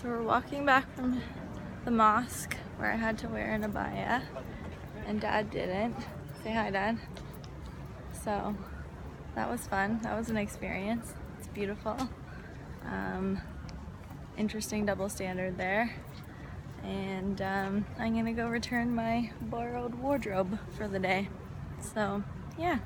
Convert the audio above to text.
So we're walking back from the mosque where I had to wear an abaya and dad didn't. Say hi, dad. So that was fun. That was an experience. It's beautiful. Um, interesting double standard there. And um, I'm gonna go return my borrowed wardrobe for the day. So yeah.